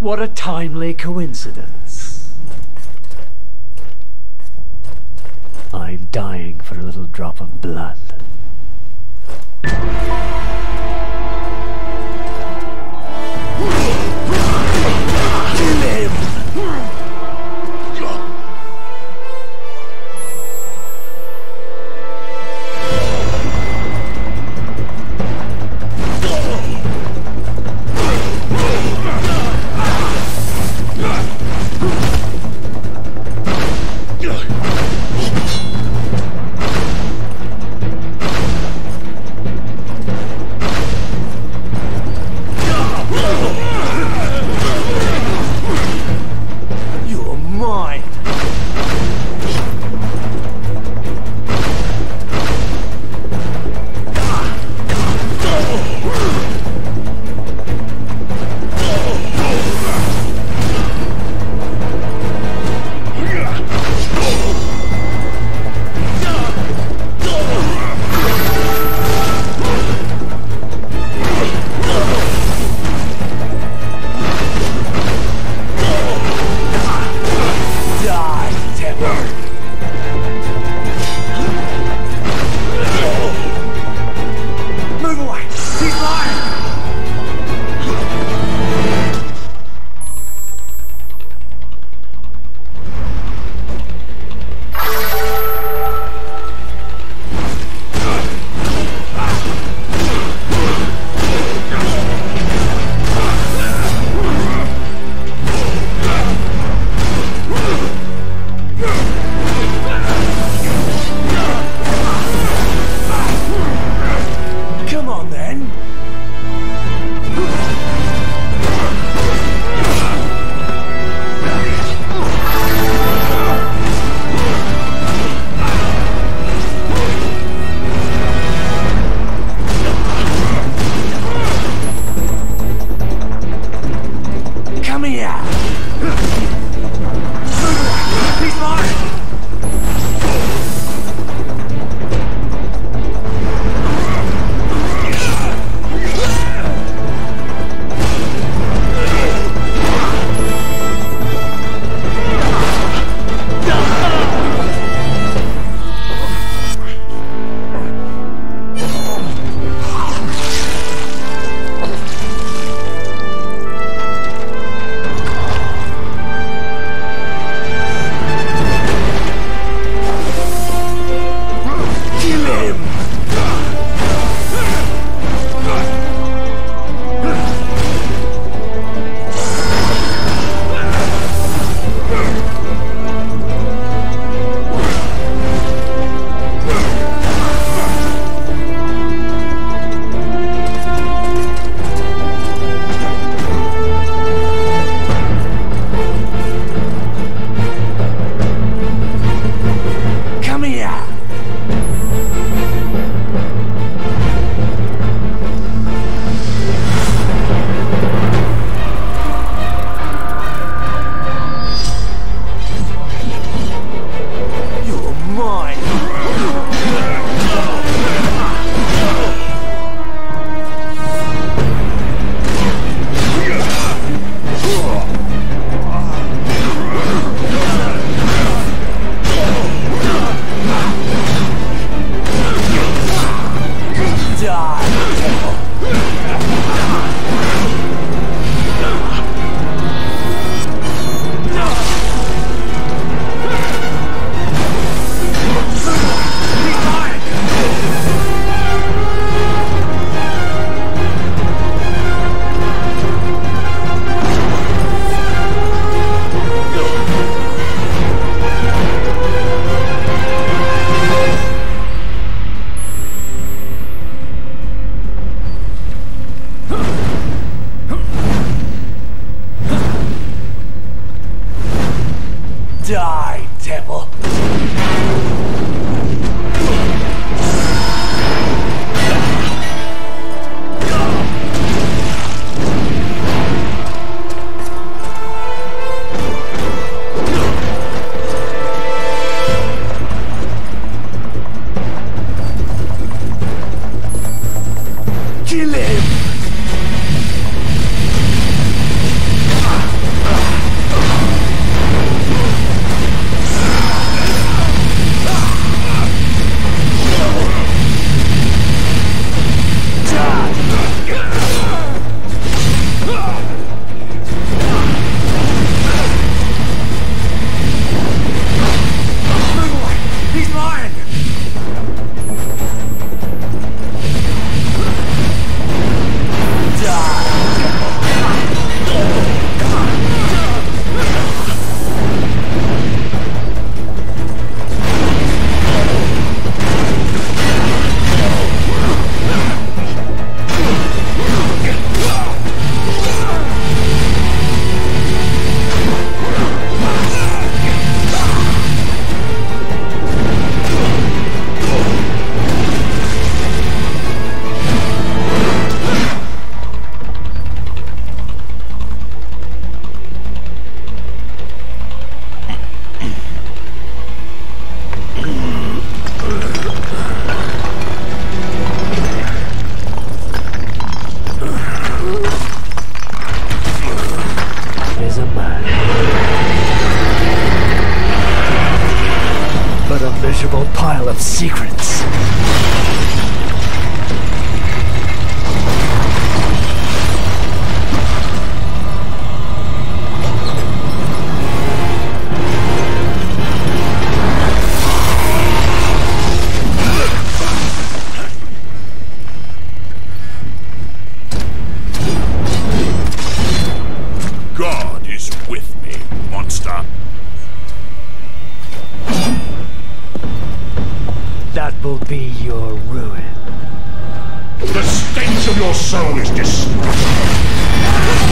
What a timely coincidence. I'm dying for a little drop of blood. Die, devil! your soul is destroyed.